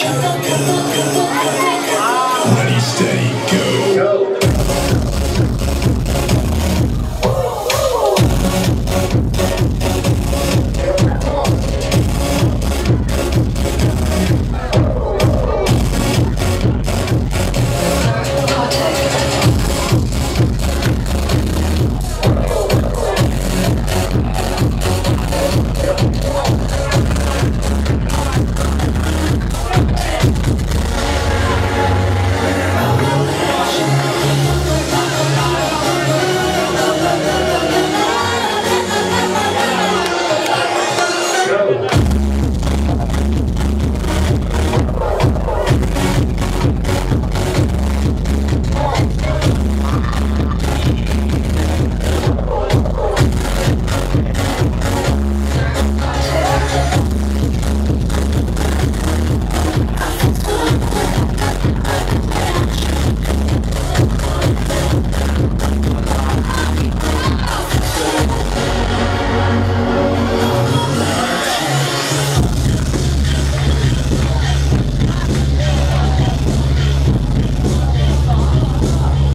you.